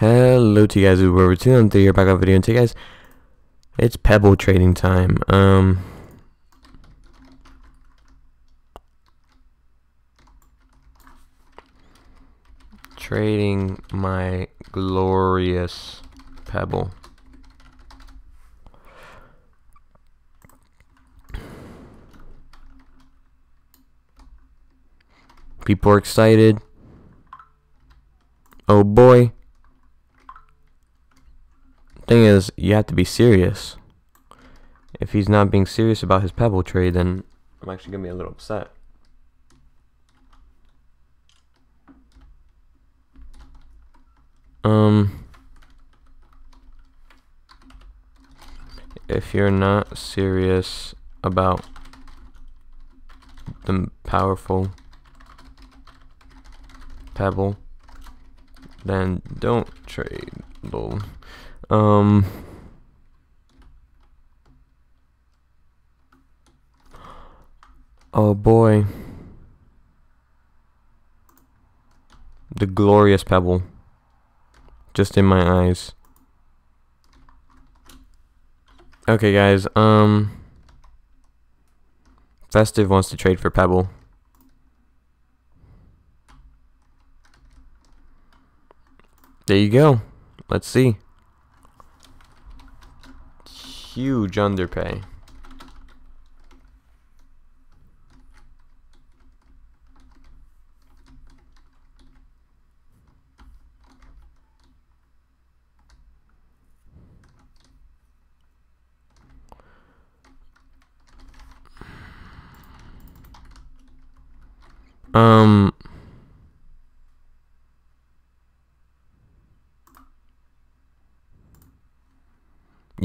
Hello to you guys who were tuned to your back up video and today guys it's pebble trading time. Um trading my glorious pebble. People are excited. Oh boy. Is, you have to be serious. If he's not being serious about his pebble trade, then I'm actually gonna be a little upset. Um, if you're not serious about the powerful pebble, then don't trade. Lol. Um. Oh boy. The glorious pebble. Just in my eyes. Okay guys, um Festive wants to trade for Pebble. There you go. Let's see. Huge underpay. Um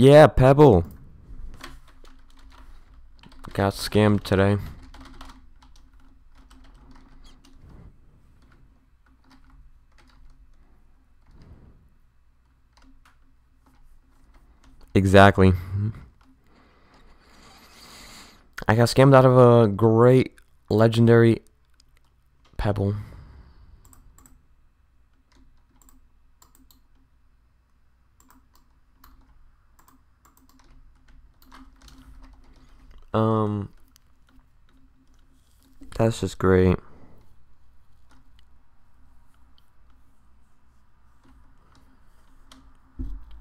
Yeah, Pebble. Got scammed today. Exactly. I got scammed out of a great legendary pebble. Um, that's just great.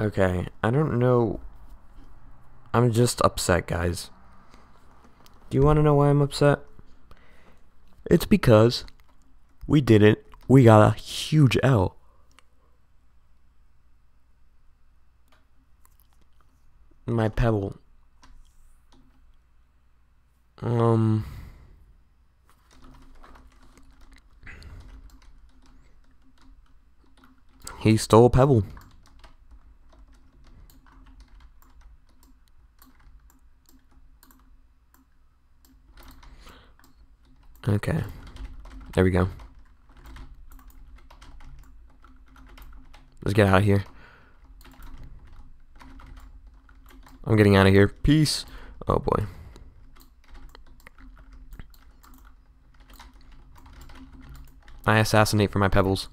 Okay, I don't know. I'm just upset, guys. Do you want to know why I'm upset? It's because we did it. We got a huge L. My pebble um. He stole a pebble. Okay. There we go. Let's get out of here. I'm getting out of here. Peace. Oh boy. I assassinate for my pebbles.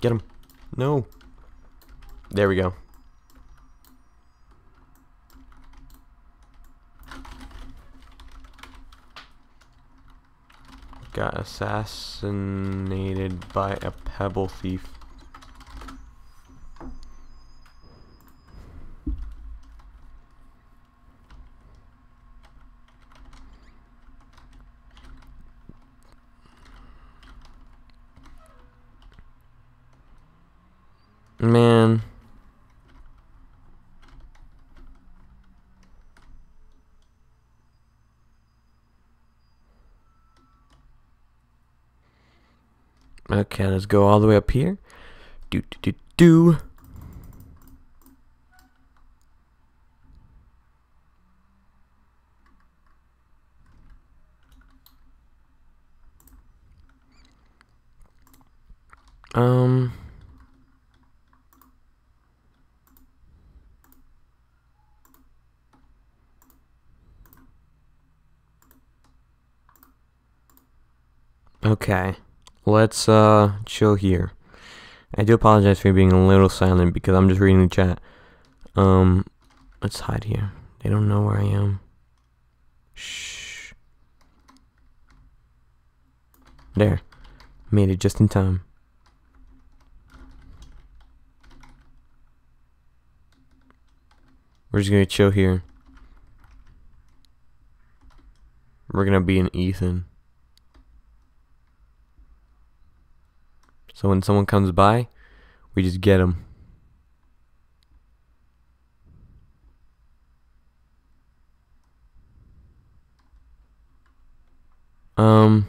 Get him. No. There we go. Got assassinated by a pebble thief. Man. Okay, let's go all the way up here. Do do do do. Um Okay, let's uh chill here. I do apologize for being a little silent because I'm just reading the chat. Um, let's hide here. They don't know where I am. Shh. There. Made it just in time. We're just gonna chill here. We're gonna be an Ethan. So when someone comes by, we just get them. Um.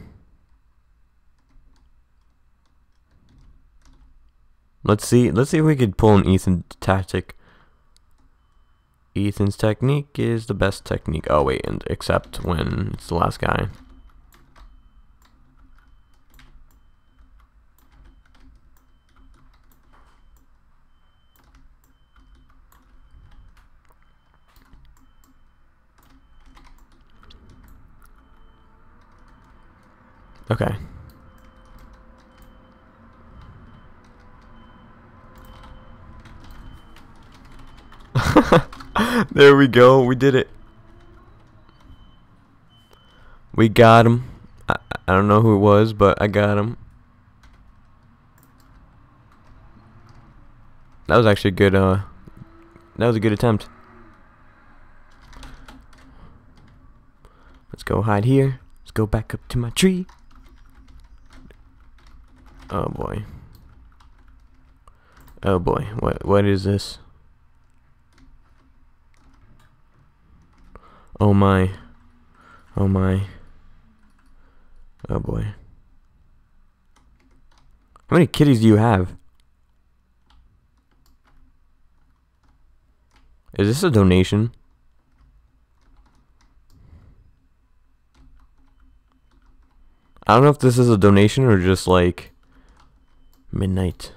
Let's see. Let's see if we could pull an Ethan tactic. Ethan's technique is the best technique. Oh wait, and except when it's the last guy. Okay. there we go. We did it. We got him. I, I don't know who it was, but I got him. That was actually a good, uh, that was a good attempt. Let's go hide here. Let's go back up to my tree. Oh boy. Oh boy. What what is this? Oh my. Oh my. Oh boy. How many kitties do you have? Is this a donation? I don't know if this is a donation or just like midnight.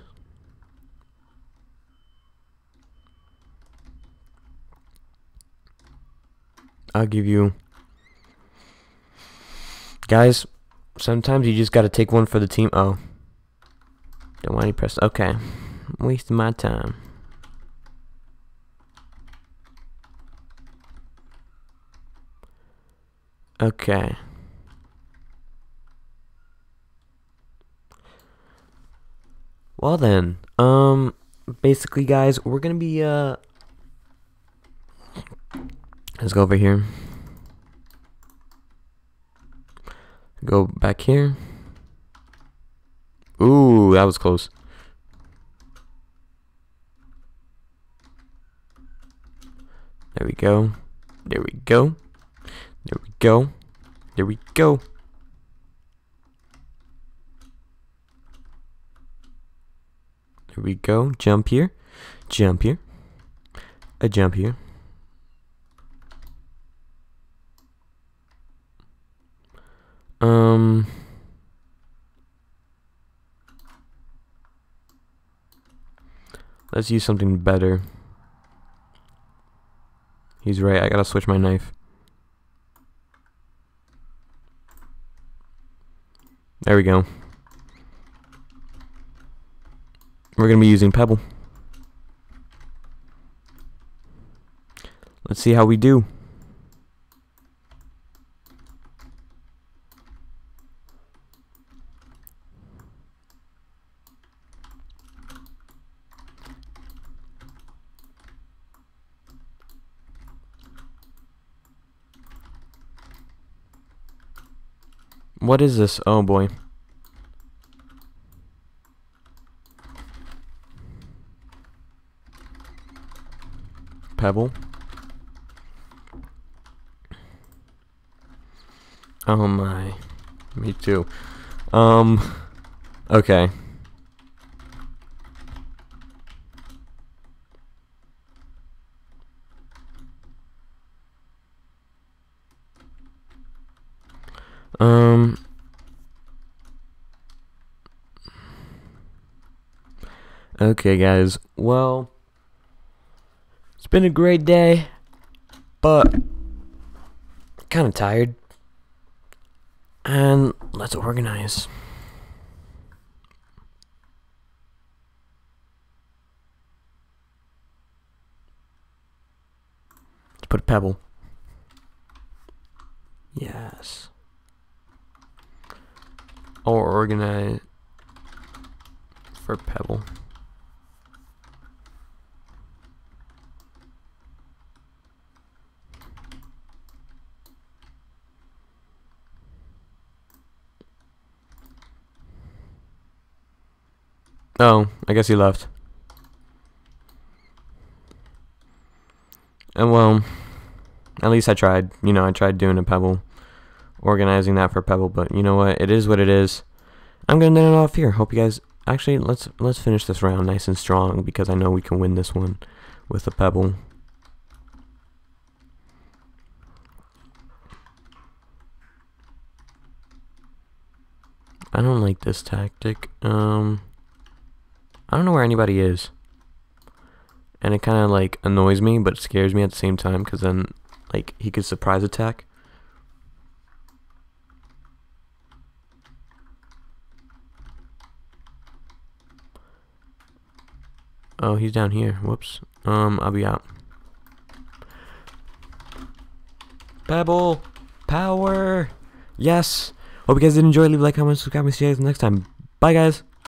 I'll give you. Guys, sometimes you just gotta take one for the team. Oh. Don't want any press. Okay. Wasting my time. Okay. Well then, um, basically, guys, we're gonna be uh, let's go over here. Go back here. Ooh, that was close. There we go. There we go. There we go. There we go. Here we go. Jump here. Jump here. A jump here. Um. Let's use something better. He's right. I gotta switch my knife. There we go. We're going to be using Pebble. Let's see how we do. What is this? Oh boy. Pebble. Oh my. Me too. Um okay. Um Okay guys. Well, it's been a great day, but kind of tired. And let's organize. Let's put a pebble. Yes. Or organize for pebble. Oh, I guess he left. And well, at least I tried. You know, I tried doing a pebble, organizing that for pebble. But you know what? It is what it is. I'm gonna end it off here. Hope you guys. Actually, let's let's finish this round nice and strong because I know we can win this one with a pebble. I don't like this tactic. Um. I don't know where anybody is. And it kind of like annoys me, but scares me at the same time because then like he could surprise attack. Oh, he's down here. Whoops. Um, I'll be out. Pebble! Power! Yes! Hope you guys did enjoy. Leave a like, comment, subscribe, and see you guys next time. Bye, guys!